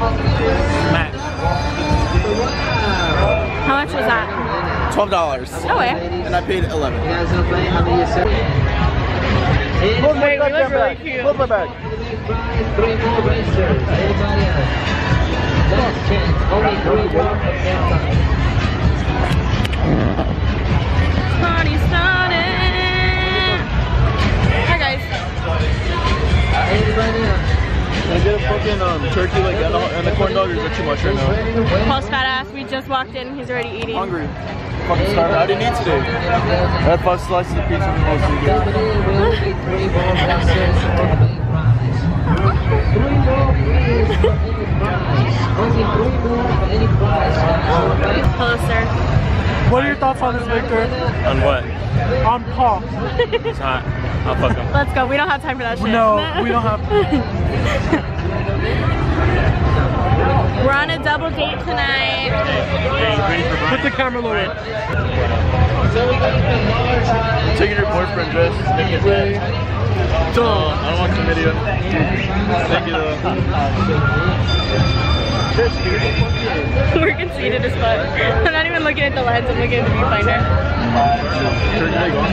Matt. How much was that? Twelve dollars. No way. And I paid eleven. Wait, we look really cute. Flip my bag. Three more racers. Anybody else? Last chance. Only three more from downtown. Party started. Hi guys. Fucking um, turkey like and, and the corn dog or is that too much right now? Paul's fat ass. We just walked in. He's already eating. Hungry. Fucking starving. I didn't eat today. I had five slices of pizza from most of you. There will be three more racers for the big prize. Three more please for any prize. Only three more for any prize. Hello, sir. What are your thoughts on this, Victor? On what? On Paul. It's hot. I'll fuck him. Let's go. We don't have time for that shit. No, we don't have. We're on a double date tonight. Put the camera lower. Taking your boyfriend dress. Don't. I don't want chlamydia. Thank you though. We're conceited as fuck. I'm not even looking at the lens. I'm looking at the viewfinder.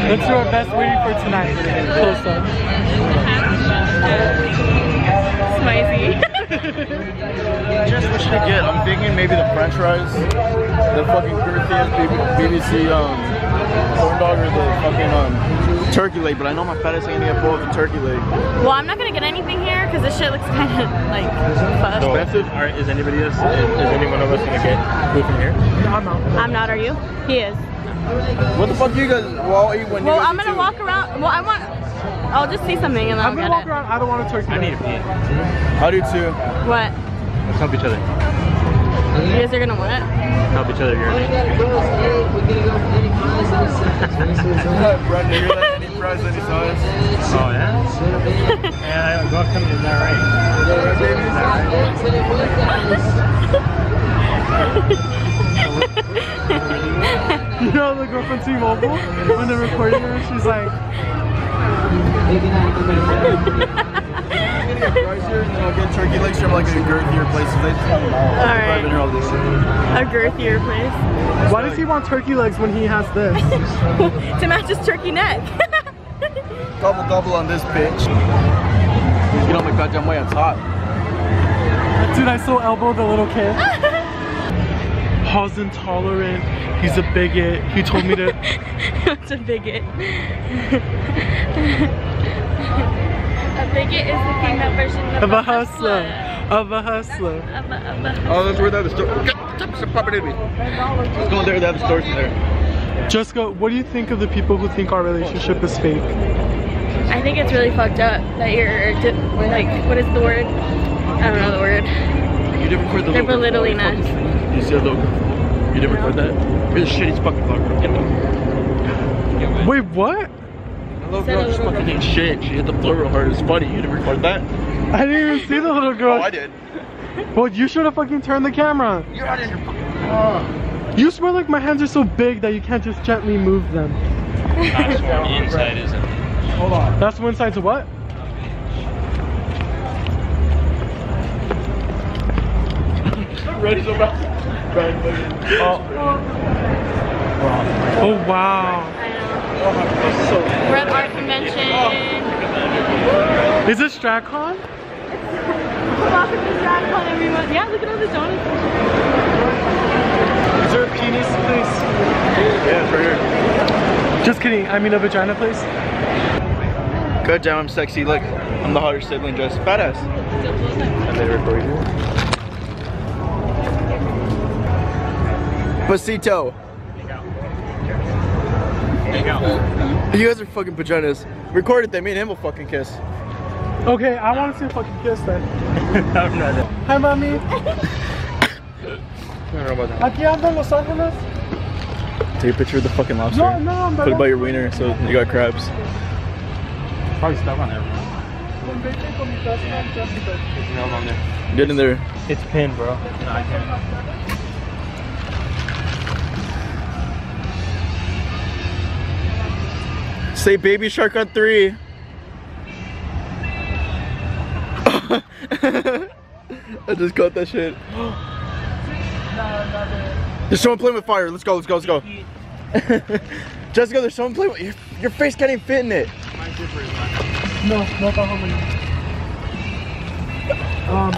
Let's do our best waiting for tonight. Close up. Spicy. Just what should I get? I'm thinking maybe the french fries, the fucking Corinthian BBC um, corn dog or the fucking um, turkey leg, but I know my fat ass ain't gonna get full of the turkey leg. well, I'm not gonna get anything here because this shit looks kind of like fucked. So, Expensive? are, is anybody else, is, is anyone of us gonna get food from here? I'm out. I'm not. Are you? He is. What the fuck do you guys well eat when you Well, I'm gonna too? walk around. Well, I want. I'll just see something and then I'll I'm gonna get walk it. around. I don't want a turkey. I need to pee. I do too. What? Let's help each other. You guys are gonna what? Help each other Only here. got girls. Hey, we're gonna go for any prize in the six. Brandon, you hear that? Any fries, any size? Oh, yeah? yeah, go come in that right. You know the girl from T-Mobile when they're recording her, she's like, I'll get turkey legs from like a girthier place. They just have them all. All right. I've been all day. A girthier place. "Why does he want turkey legs when he has this?" to match his turkey neck. Gobble gobble on this bitch. Get on my goddamn way, it's hot. Dude, I so elbowed the little kid. Paul's intolerant. He's a bigot. He told me to. What's a bigot? A bigot is the female version of, Of a hustler. Of a hustler. Of a, of a, Oh, that's where they have the store. Pop it in me. Let's go in there, they have the stores in there. Jessica, what do you think of the people who think our relationship is fake? I think it's really fucked up that you're like, what is the word? I don't know the word. You didn't record the They're logo. belittling us. You see the logo? You didn't record that? You're the shittiest fucking vlogger. Get them. Wait, what? The little girl just fucking ate shit. She hit the floor real hard. It's funny. You didn't record that? I didn't even see the little girl. Oh, I did. Well, you should have fucking turned the camera. You're out in your fucking. You swear like my hands are so big that you can't just gently move them. That's where the inside isn't. Hold on. That's one side to what? Ready so bad. Oh. oh wow. We're at art convention. Is this StratCon? Welcome to DragCon, everyone. Yeah, look at all the donuts. Is there a penis place? Yeah, it's right here. Just kidding. I mean a vagina place. Good job, I'm sexy. Look, I'm the hotter sibling dress. Badass. And they record you. Pasito. There you. You guys are fucking vaginas. Record it then, me and him will fucking kiss. Okay, I want to see a fucking kiss then. I'm not it. Hi, mommy. I don't know about that. Aquí ando en Los Angeles. Take a picture of the fucking lobster. No, no, I'm Put it by your wiener so you got crabs. Probably stuck on there. No, on there. Get in there. It's pinned, bro. No, I can't. Say baby shark on three. I just caught that shit. There's someone playing with fire. Let's go, let's go, let's go. Jessica, there's someone playing with your, your face can't even fit in it. No, no. Um.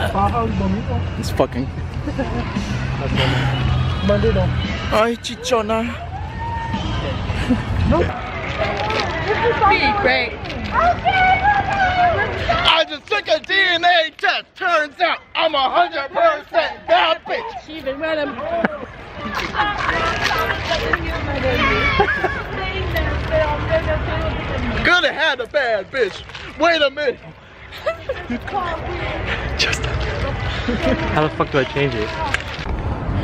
It's fucking. Ay, chichona. Be great. I just took a DNA test. Turns out I'm a hundred percent bad bitch. She even met him. Could have had a bad bitch. Wait a minute. Just. How the fuck do I change it?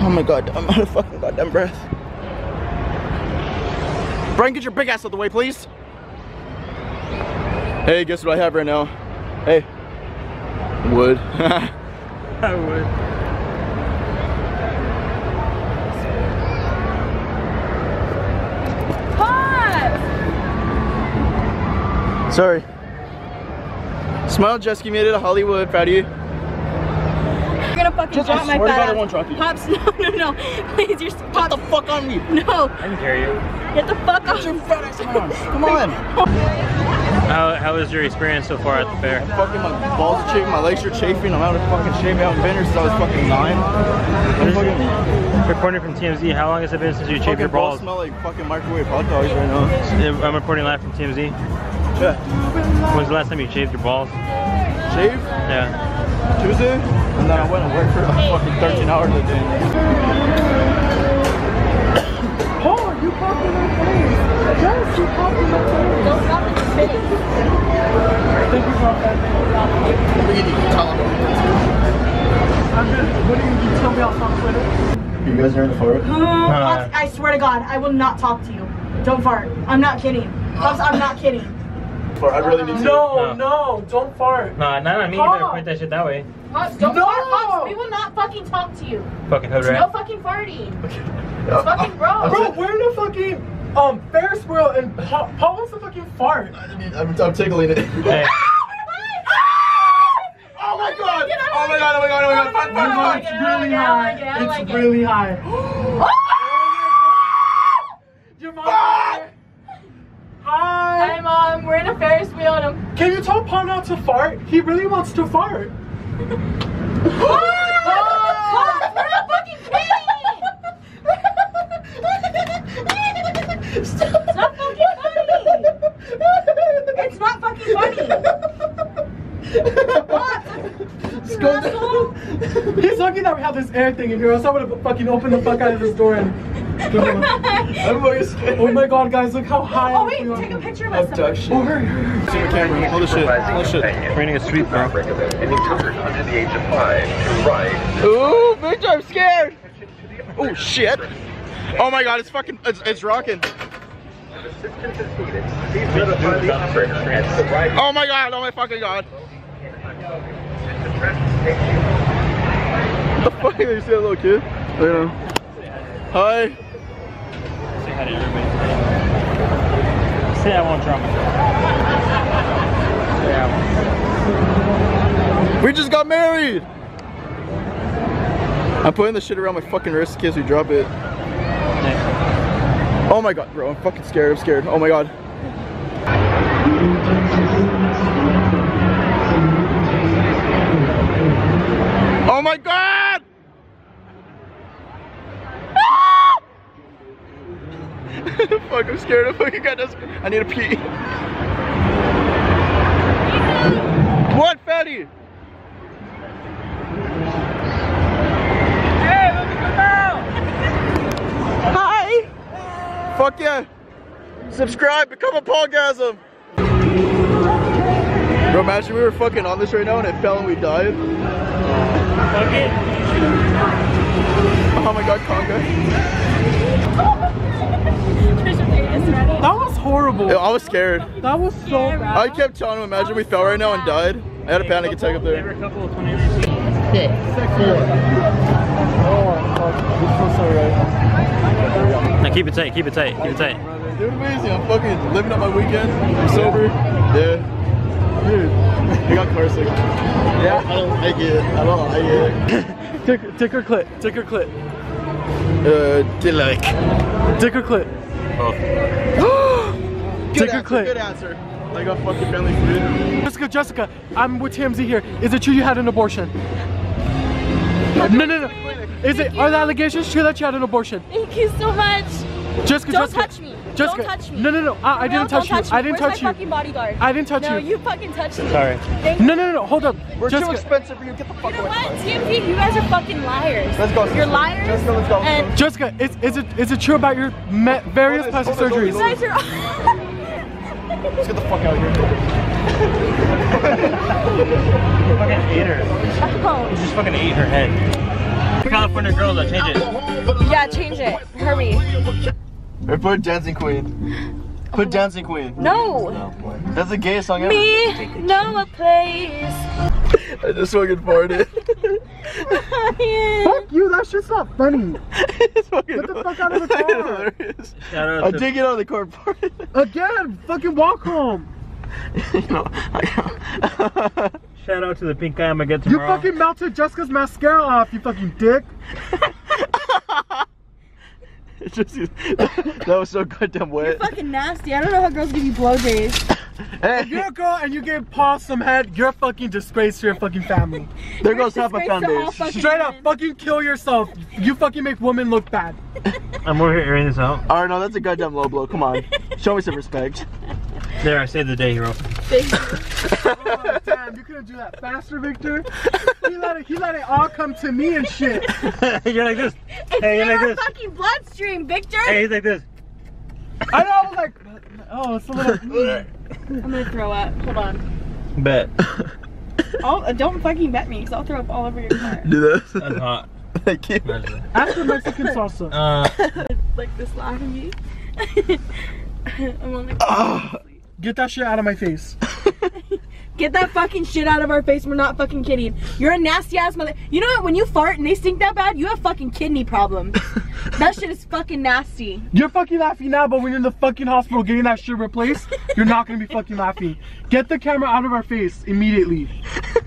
Oh my god, I'm out of fucking goddamn breath. Brian, get your big ass out of the way, please. Hey, guess what I have right now? Hey. Wood. I would. Sorry. Smile Jesky made it to Hollywood, proud of you. You're gonna fucking Just- I drop my swear to fat I ass. won't drop you. Pops, no, no, no. Please, you're Get Pops. the fuck on me. No, I can carry you. get the fuck off. fat ass on. Come on. How, how was your experience so far at the fair? fucking my balls are chafing, my legs are chafing. I'm out of fucking shape. I haven't been here since I was fucking nine. I'm fucking, Reporting from TMZ, how long has it been since you shaved your balls? smell like fucking microwave hot dogs right now. I'm reporting live from TMZ. Yeah. When's the last time you shaved your balls? Shave Yeah. Tuesday, and then I went and worked for like fucking 13 hours a day. Oh, you popped in my face. Yes, you popped in my face. Don't stop it, just spitting. Thank you for that. I'm good. What do you, you tell me off on Twitter? You guys are in the forest? Pops, I swear to God, I will not talk to you. Don't fart. I'm not kidding. Pops, I'm not kidding. I really need to. No, No. no, don't fart. Nah, not on me. You better point that shit that way. Pops, don't No! fart. Pops, we will not fucking talk to you. Fucking hood No fucking farting. It's fucking gross. Bro, we're in a fucking um Ferris wheel and Paul, Paul wants to fucking fart. I'm, I'm tickling it. Hey, Oh my god! Oh my god! Oh my god! Oh my god! Fun, fun, fun! It's I like really high. like it, I like It's it. really high. Your mom. Hi, Hi. Mom. We're in a Ferris wheel and I'm. Can you tell Paul not to fart? He really wants to fart. Pops, we're not fucking kidding! it's not fucking funny! It's not fucking funny! Pops! go. He's lucky that we have this air thing in here, else I would have fucking opened the fuck out of this door and. I'm fucking scared. oh my god, guys, look how high Oh wait, take a picture of us. Abduction. Oh, hurry, hurry, hurry. See the camera. Hold the shit. Hold the shit. we're getting a sweet bro. Any children under the age of five to ride Ooh, bitch, I'm scared. Oh shit. Oh my god, it's fucking, it's, it's rocking. assistance is needed. Please notify the operator at the right Oh my god, oh my fucking god. The fuck? You see that little kid? I know. Hi. Say hi to everybody. Say I won't I won't. We just got married. I'm putting the shit around my fucking wrist in case we drop it. Oh my god, bro, I'm fucking scared. I'm scared. Oh my god. Oh my god! Fuck, I'm scared. I fucking got this. I need to pee. What, fatty? Hi! Fuck yeah! Subscribe, become a Paulgasm! Bro, imagine we were fucking on this right now and it fell and we died. Fuck it. Oh my god, Conga. That was horrible. Yeah, I was scared. That was so bad. I kept telling him, imagine we fell right now and died. I had a panic attack up Give there. her a couple of 20 receipts. Oh, fuck. This feels so right. Now keep it tight, keep it tight, keep it tight. Dude, amazing. I'm fucking living up my weekend. I'm sober. Yeah. Dude, I got car sick. Yeah. I don't like it. I don't like it. tick, tick or clit, tick or clit, Uh, did like. tick or clit. Good Tick or answer, clit. Good answer. I got fucking family food. Jessica, Jessica, I'm with TMZ here. Is it true you had an abortion? No, no, no. Is it? Are the allegations true that you had an abortion? Thank you so much. Jessica, Don't Jessica. touch me. Jessica. Don't touch me. No, no, no. I, I didn't touch you. touch. I didn't Where's touch my you. fucking bodyguard? I didn't touch no, you. you fucking touched me. Sorry. Thank No, no, no, no. Hold up. We're too expensive for you. Get the fuck You know away. what, TMZ? You guys are fucking liars. Let's go, You're sister. liars. Let's go, let's go. And Jessica, is, is it is it true about your me- various plastic surgeries? you guys are. Let's get the fuck out of here. you Fucking ate her. Oh, You just fucking ate her head. California girls, I change it. yeah, change it. Hurry. Or put Dancing Queen. Put oh. Dancing Queen. No. That's the gayest song ever. Me know a place. I just fucking farted. Fuck you. That shit's not funny. it's fucking Get the fuck out of the car. hilarious. Shout out I to- did get out of the car and farted. Again, fucking walk home. you know, I, Shout out to the pink guy I'm gonna get tomorrow. You tomorrow. fucking melted Jessica's mascara off, you fucking dick. It's just that was so goddamn wet. Fucking nasty. I don't know how girls give you blow days. Hey, You're a girl and you gave Paul some head, you're a fucking disgrace to your fucking family. there goes half my disgrace fan to all base. fucking- Straight up, fucking kill yourself. You fucking make women look bad. I'm over here airing this out. Alright, no, that's a goddamn low blow. Come on, show me some respect. There, I saved the day, hero. Thank you. Oh, damn, you couldn't do that faster, Victor. He let it, he let it all come to me and shit. you're like this. It's Hey, you're like our this. fucking bloodstream, Victor. Hey, he's like this. I know, I was like, oh, it's a little. I'm gonna throw up. Hold on. Bet. Oh, uh, don't fucking bet me, cause I'll throw up all over your car. Do this. That's that. hot. Thank you. Imagine. After Mexican salsa. Uh, like this laughing me. I'm on the. Get that shit out of my face. Get that fucking shit out of our face. We're not fucking kidding. You're a nasty ass mother. You know what? When you fart and they stink that bad, you have fucking kidney problems. that shit is fucking nasty. You're fucking laughing now, but when you're in the fucking hospital getting that shit replaced, you're not gonna be fucking laughing. Get the camera out of our face immediately.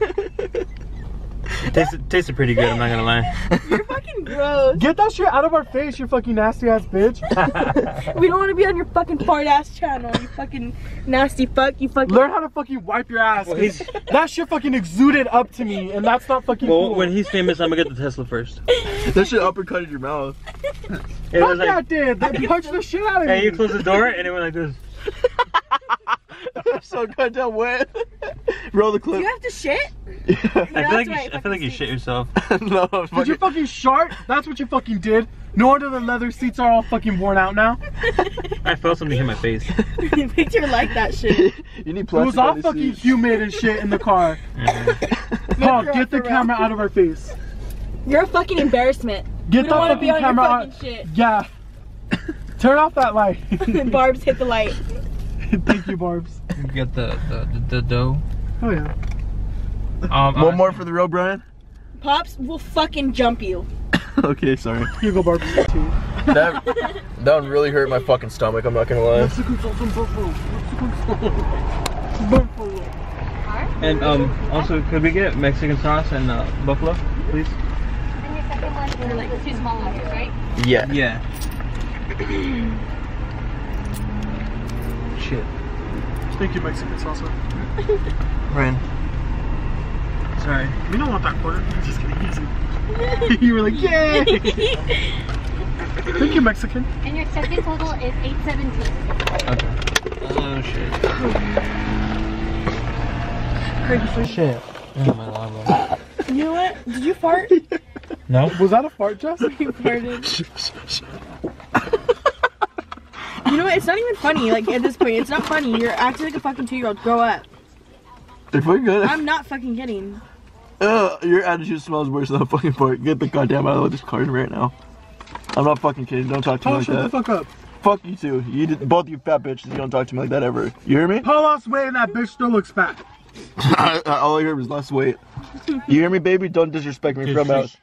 it tasted, tasted pretty good, I'm not gonna lie. You're fucking gross. Get that shit out of our face, you fucking nasty ass bitch. We don't want to be on your fucking fart ass channel. You fucking nasty fuck. You fucking. Learn how to fucking wipe your ass. Well, he's- that shit fucking exuded up to me, and that's not fucking Well, cool. when he's famous, I'm gonna get the Tesla first. That shit uppercutted your mouth. It Fuck was that like, did. They punched the shit out of me. hey, you close the door, and it went like this. I'm so goddamn wet. Roll the clip. You have to shit. I feel like you, right, sh- I feel like you shit yourself. no, Did you fucking shart? That's what you fucking did. No wonder the leather seats are all fucking worn out now. I felt something hit my face. Victor like that shit. you need It plastic was all fucking seats. humid and shit in the car. Mm-hmm. Paul, get the For real. camera out of our face. You're a fucking embarrassment. Get We that don't want be fucking on camera fucking out. shit. Yeah. Turn off that light. Barb's hit the light. Thank you, Barbs. Get the, the, the, the dough. Oh yeah. Um, One more for the real Brian. Pops will fucking jump you. okay, sorry. Here you go, Barbs. That that one really hurt my fucking stomach. I'm not gonna lie. Mexican salsa buffalo. Mexican buffalo. And um, also, could we get Mexican sauce and uh, buffalo, please? And your second one were like two small ones, right? Yeah. Yeah. Shit. Thank you, Mexican salsa. Brian. Sorry. We don't want that quarter. I'm just kidding. Easy. you were like, yay! Thank you, Mexican. And your second total is 817. Okay. Oh shit. Shit. Oh, my lava. You know what? Did you fart? No. Was that a fart, Jess? you farted. You know what? It's not even funny. Like at this point, it's not funny. You're acting like a fucking two-year-old. Grow up. They're fucking good. I'm not fucking kidding. Ugh, your attitude smells worse than a fucking fart. Get the goddamn out of this car right now. I'm not fucking kidding. Don't talk to me like shut the that. fuck up. Fuck you too. You did, both you fat bitches. You don't talk to me like that ever. You hear me? Paul lost weight and that bitch still looks fat. All I heard was less weight. You hear me, baby? Don't disrespect me from out.